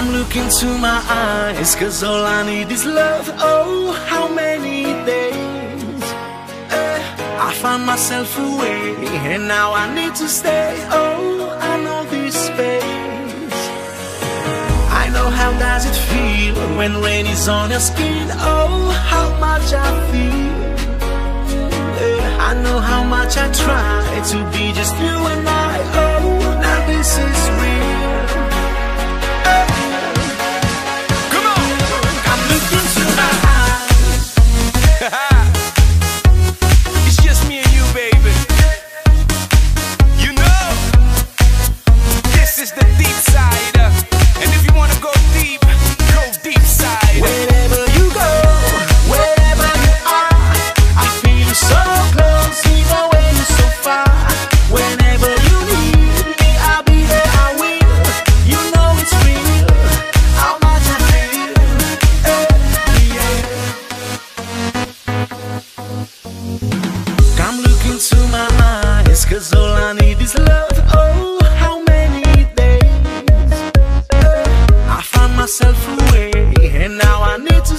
I'm looking to my eyes Cause all I need is love. Oh, how many days? Eh, I find myself away And now I need to stay. Oh, I know this space. I know how does it feel When rain is on your skin. Oh, how much I feel. Eh, I know how much I try To be just you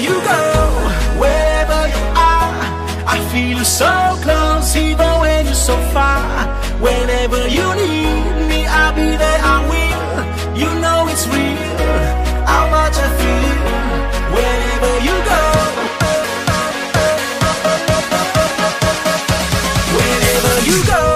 you go, wherever you are. I feel you so close, even when you're so far. Whenever you need me, I'll be there, I will. You know it's real, how much I feel. Wherever you go. Wherever you go.